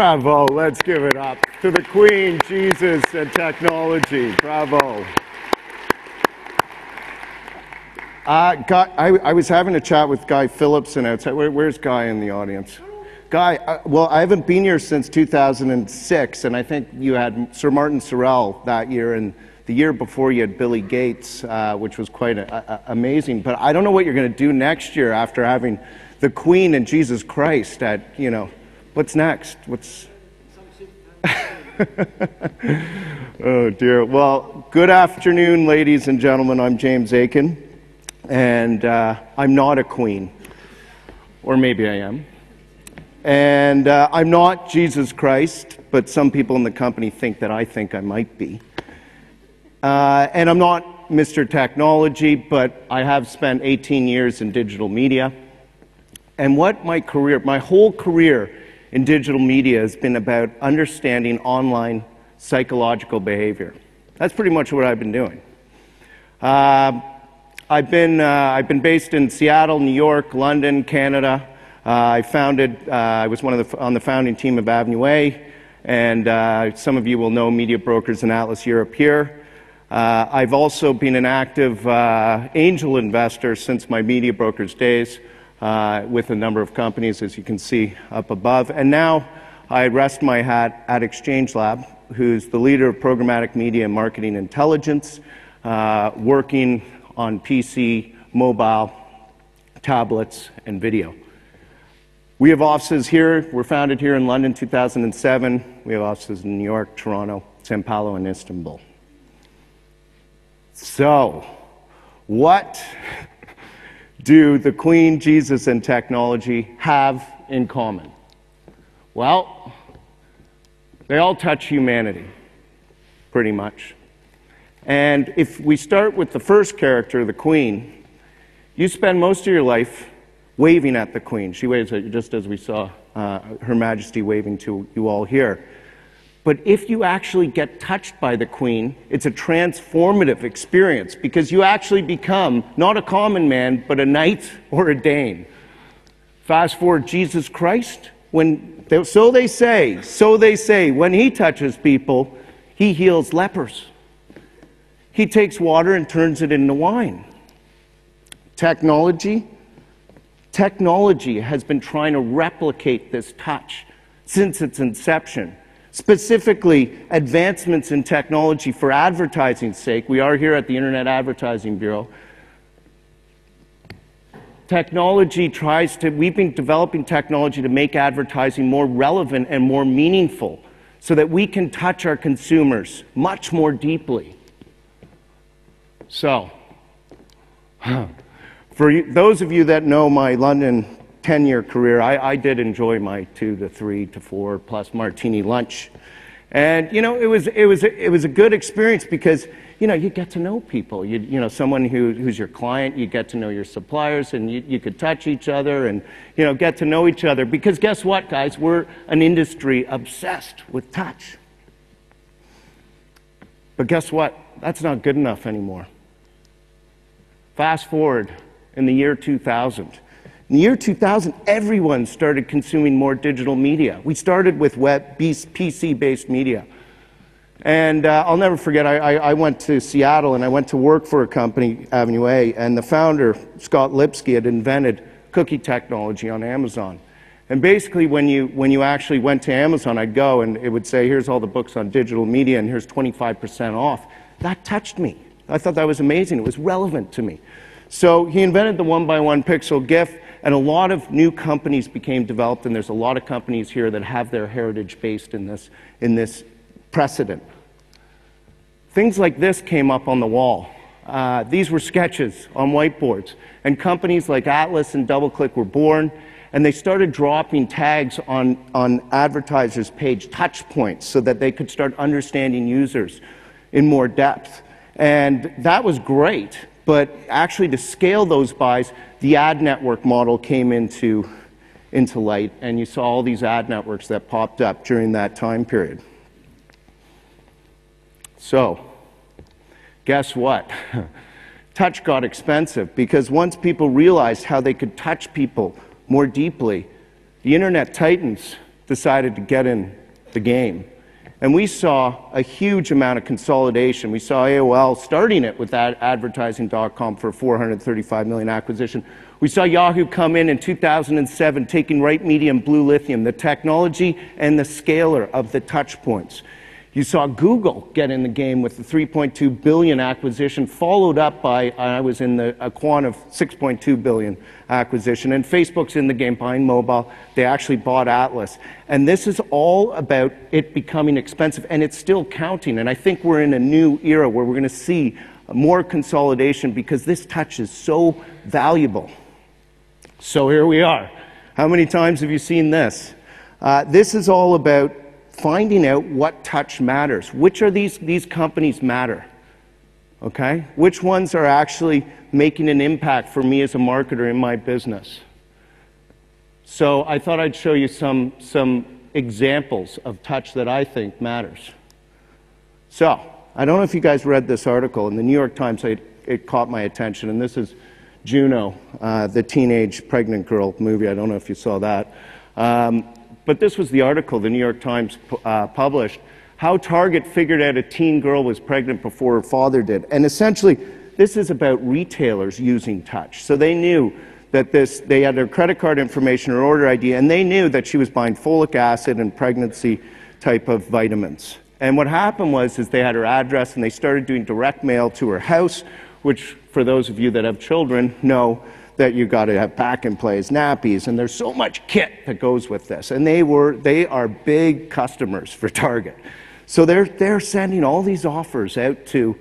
Bravo. Let's give it up to the Queen, Jesus, and technology. Bravo. Uh, Guy, I, I was having a chat with Guy Phillipson outside. Where, where's Guy in the audience? Guy, uh, well, I haven't been here since 2006, and I think you had Sir Martin Sorrell that year, and the year before you had Billy Gates, uh, which was quite a, a, amazing. But I don't know what you're going to do next year after having the Queen and Jesus Christ at, you know, what's next? What's. oh, dear. Well, good afternoon, ladies and gentlemen. I'm James Aitken, and uh, I'm not a queen. Or maybe I am. And uh, I'm not Jesus Christ, but some people in the company think that I think I might be. Uh, and I'm not Mr. Technology, but I have spent 18 years in digital media. And what my career, my whole career in digital media has been about understanding online psychological behavior. That's pretty much what I've been doing. Uh, I've, been, uh, I've been based in Seattle, New York, London, Canada, uh, I founded, uh, I was one of the, on the founding team of Avenue A, and uh, some of you will know Media Brokers and Atlas Europe here. Uh, I've also been an active angel investor since my Media Brokers days Uh, with a number of companies, as you can see up above. And now I rest my hat at Exchange Lab, who's the leader of programmatic media and marketing intelligence, uh, working on PC, mobile, tablets, and video. We have offices here. We're founded here in London 2007. We have offices in New York, Toronto, Sao Paulo, and Istanbul. So, what do the Queen, Jesus, and technology have in common? Well, they all touch humanity, pretty much. And if we start with the first character, the Queen, you spend most of your life waving at the Queen. She waves at you just as we saw uh, Her Majesty waving to you all here. But if you actually get touched by the Queen, it's a transformative experience because you actually become not a common man, but a knight or a Dane. Fast forward Jesus Christ, when they, so they say, so they say, when he touches people, he heals lepers. He takes water and turns it into wine. Technology, Technology has been trying to replicate this touch since its inception. Specifically, advancements in technology for advertising's sake. We are here at the Internet Advertising Bureau. Technology tries to, we've been developing technology to make advertising more relevant and more meaningful so that we can touch our consumers much more deeply. So, For those of you that know my London 10 year career, I, I, did enjoy my two to three to four plus martini lunch. And, you know, it was, it was, it was a good experience because, you know, you get to know people. You, you know, someone who, who's your client, you get to know your suppliers, and you, you could touch each other and, you know, get to know each other. Because guess what, guys? We're an industry obsessed with touch. But guess what? That's not good enough anymore. Fast forward in the year 2000. In the year 2000, everyone started consuming more digital media. We started with web, PC based media. And uh, I'll never forget, I, I, I, went to Seattle and I went to work for a company, Avenue A, and the founder, Scott Lipsky, had invented cookie technology on Amazon. And basically, when you, when you actually went to Amazon, I'd go and it would say, here's all the books on digital media and here's 25% off. That touched me. I thought that was amazing. It was relevant to me. So he invented the one by one pixel GIF, and a lot of new companies became developed, and there's a lot of companies here that have their heritage based in this, in this precedent. Things like this came up on the wall. Uh, these were sketches on whiteboards, and companies like Atlas and DoubleClick were born, and they started dropping tags on, on advertisers' page touch points so that they could start understanding users in more depth. And that was great but actually, to scale those buys, the ad network model came into, into light, and you saw all these ad networks that popped up during that time period. So, guess what? touch got expensive because once people realized how they could touch people more deeply, the internet titans decided to get in the game. And we saw a huge amount of consolidation. We saw AOL starting it with that advertising.com for 435 million acquisition. We saw Yahoo come in in 2007, taking Right Media and Blue Lithium, the technology and the scaler of the touch points. You saw Google get in the game with the 3.2 billion acquisition, followed up by, I was in the aQuantive 6.2 billion acquisition. And Facebook's in the game buying mobile. They actually bought Atlas. And this is all about it becoming expensive, and it's still counting. And I think we're in a new era where we're going to see more consolidation because this touch is so valuable. So here we are. How many times have you seen this? Uh, this is all about finding out what touch matters. Which are these, these companies matter? Okay? Which ones are actually making an impact for me as a marketer in my business? So I thought I'd show you some, some examples of touch that I think matters. So, I don't know if you guys read this article in the New York Times, it, it caught my attention, and this is Juno, uh, the teenage pregnant girl movie. I don't know if you saw that. Um, but this was the article the New York Times uh, published how Target figured out a teen girl was pregnant before her father did. And essentially, this is about retailers using touch. So they knew that this, they had her credit card information, her order ID, and they knew that she was buying folic acid and pregnancy type of vitamins. And what happened was is they had her address and they started doing direct mail to her house, which for those of you that have children know that you got to have pack and plays, nappies, and there's so much kit that goes with this. And they were they are big customers for Target, so they're they're sending all these offers out to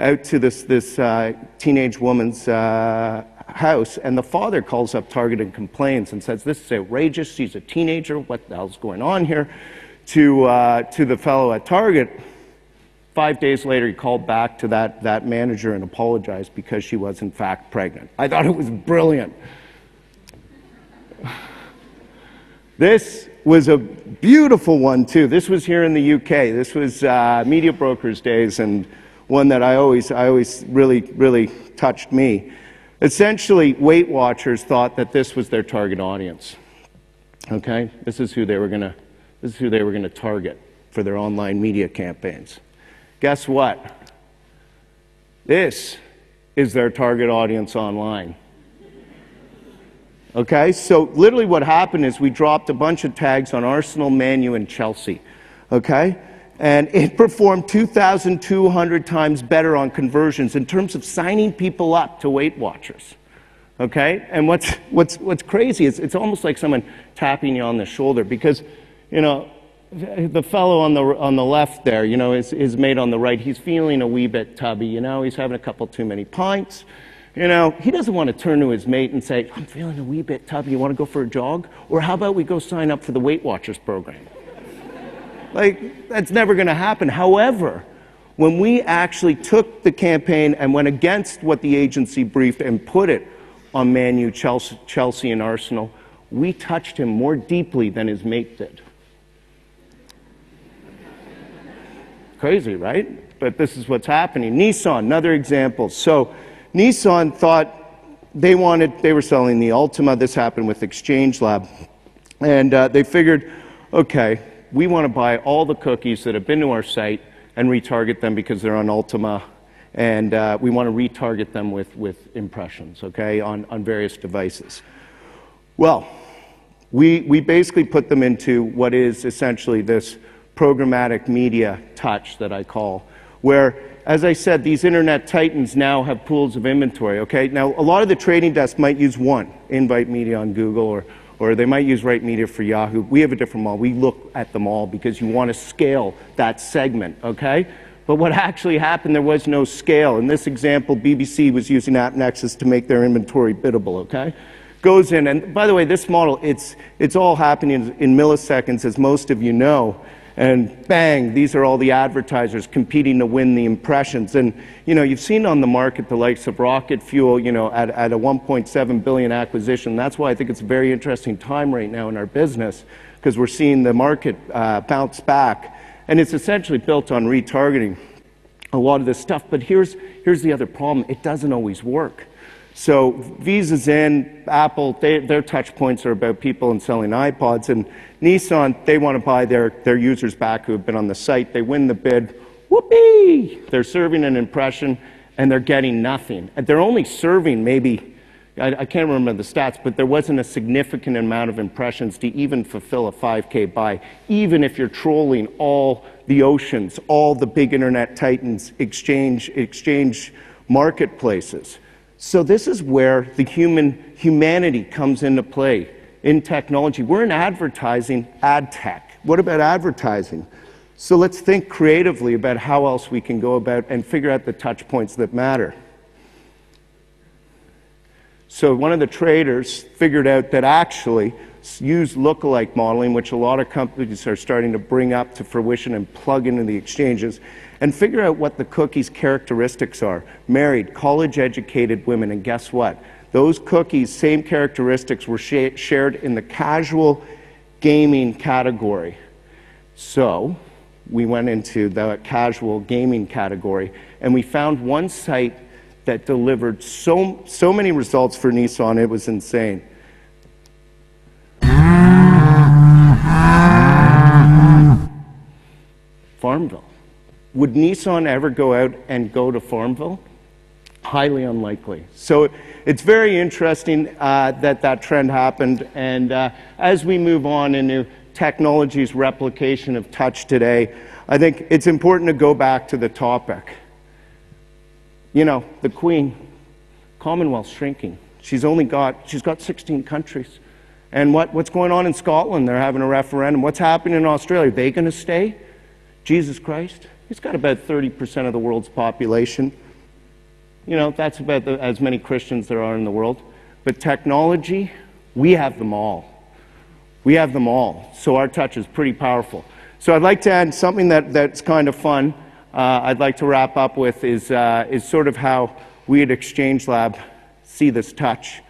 out to this this uh, teenage woman's uh, house, and the father calls up Target and complains and says, "This is outrageous. She's a teenager. What the hell's going on here?" To uh, to the fellow at Target Five days later, he called back to that, that manager and apologized because she was, in fact, pregnant. I thought it was brilliant. This was a beautiful one, too. This was here in the UK. This was uh, Media Brokers Days, and one that I always, I always really, really touched me. Essentially, Weight Watchers thought that this was their target audience. Okay? This is who they were going to this is who they were going to target for their online media campaigns. Guess what? This is their target audience online. Okay, so literally what happened is we dropped a bunch of tags on Arsenal, Manu, and Chelsea. Okay? And it performed 2,200 times better on conversions in terms of signing people up to Weight Watchers. Okay? And what's, what's, what's crazy is it's almost like someone tapping you on the shoulder because, you know, the fellow on the, on the left there, you know, his, his mate on the right, he's feeling a wee bit tubby, you know, he's having a couple too many pints. You know, he doesn't want to turn to his mate and say, I'm feeling a wee bit tubby, you want to go for a jog? Or how about we go sign up for the Weight Watchers program? like, that's never going to happen. However, when we actually took the campaign and went against what the agency briefed and put it on Manu, Chelsea, Chelsea and Arsenal, we touched him more deeply than his mate did. Crazy, right? But this is what's happening. Nissan, another example. So Nissan thought they wanted, they were selling the Altima. This happened with Exchange Lab. And uh, they figured, okay, we want to buy all the cookies that have been to our site and retarget them because they're on Altima. And uh, we want to retarget them with, with impressions, okay, on, on various devices. Well, we, we basically put them into what is essentially this programmatic media touch that I call, where, as I said, these internet titans now have pools of inventory, okay? Now, a lot of the trading desks might use one, Invite Media on Google, or, or they might use Right Media for Yahoo. We have a different model. We look at them all because you want to scale that segment, okay? But what actually happened, there was no scale. In this example, BBC was using AppNexus to make their inventory biddable, okay? Goes in, and by the way, this model, it's, it's all happening in milliseconds, as most of you know and bang, these are all the advertisers competing to win the impressions. And, you know, you've seen on the market the likes of Rocket Fuel, you know, at, at a 1.7 billion acquisition. That's why I think it's a very interesting time right now in our business, because we're seeing the market uh, bounce back. And it's essentially built on retargeting a lot of this stuff. But here's, here's the other problem. It doesn't always work. So Visa's in, Apple, they, their touch points are about people and selling iPods, and Nissan, they want to buy their, their users back who have been on the site. They win the bid, whoopee! They're serving an impression, and they're getting nothing. And they're only serving maybe, I, I can't remember the stats, but there wasn't a significant amount of impressions to even fulfill a 5K buy, even if you're trolling all the oceans, all the big internet titans, exchange, exchange marketplaces. So this is where the human humanity comes into play in technology. We're in advertising, ad tech. What about advertising? So let's think creatively about how else we can go about and figure out the touch points that matter. So one of the traders figured out that actually use lookalike modeling, which a lot of companies are starting to bring up to fruition and plug into the exchanges, and figure out what the cookie's characteristics are. Married, college educated women, and guess what? Those cookies, same characteristics, were sh shared in the casual gaming category. So we went into the casual gaming category and we found one site that delivered so, so many results for Nissan, it was insane. Farmville. Would Nissan ever go out and go to Farmville? Highly unlikely. So it's very interesting uh, that that trend happened. And uh, as we move on into technology's replication of touch today, I think it's important to go back to the topic. You know, the Queen, Commonwealth shrinking. She's only got, she's got 16 countries. And what, what's going on in Scotland? They're having a referendum. What's happening in Australia? Are they going to stay? Jesus Christ? He's got about 30% of the world's population. You know, that's about the, as many Christians there are in the world. But technology, we have them all. We have them all. So our touch is pretty powerful. So I'd like to add something that, that's kind of fun. Uh, I'd like to wrap up with is, uh, is sort of how we at Exchange Lab see this touch.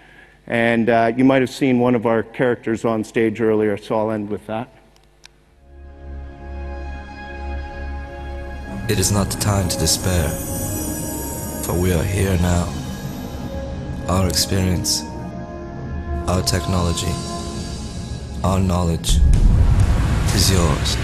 And uh, you might have seen one of our characters on stage earlier, so I'll end with that. It is not the time to despair, for we are here now. Our experience, our technology, our knowledge is yours.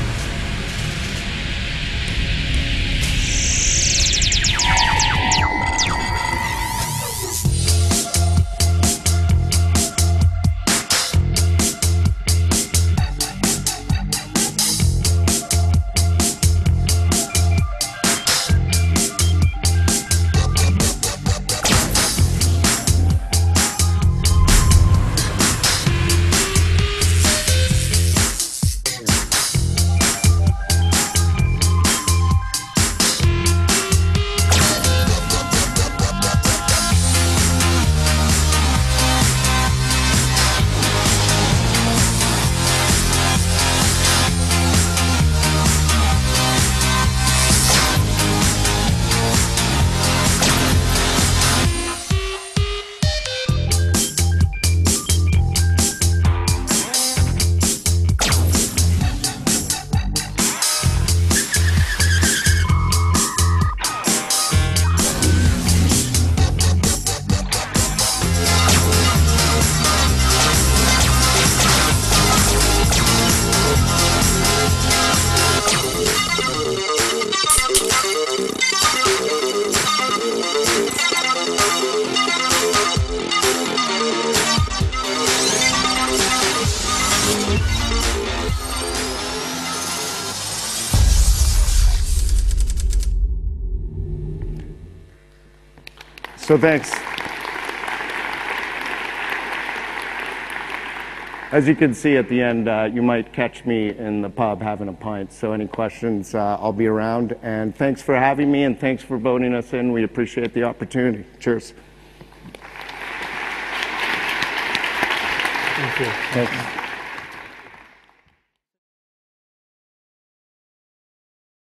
So thanks. As you can see at the end, uh, you might catch me in the pub having a pint. So any questions, uh, I'll be around. And thanks for having me and thanks for voting us in. We appreciate the opportunity. Cheers. Thank you. Thanks.